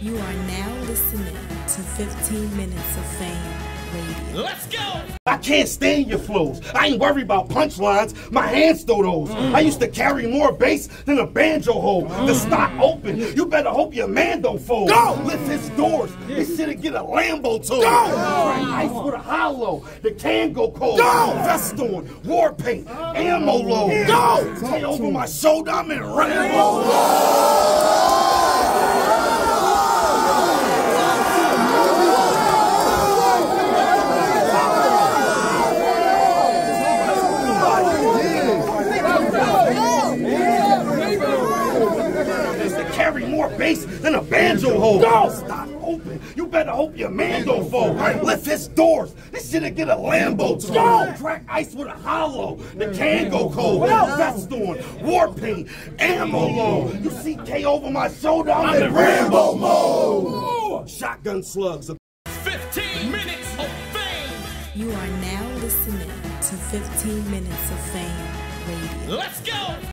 You are now listening to 15 Minutes of Fame Radio. Let's go! I can't stand your flows. I ain't worried about punchlines. My hands throw those. Mm. I used to carry more bass than a banjo hole. The mm. stock open. You better hope your man don't fold. Go! Lift his doors. This shit'll get a Lambo to Go! Ice with a hollow. The can go cold. Go! Vest on. War paint. Ammo load. Go! Tay over my shoulder. I'm in Rambo. Is to carry more bass than a banjo hole. Go! Stop open. You better hope your man don't fall. Lift his doors. This shit'll get a Lambo to Go! Crack ice with a hollow. The mm. can go cold. Vest on. War paint. Ammo low. You see K over my shoulder. I'm in Rambo mode. Shotgun slugs. 15 minutes of fame! You are now listening to 15 Minutes of Fame Radio. Let's go!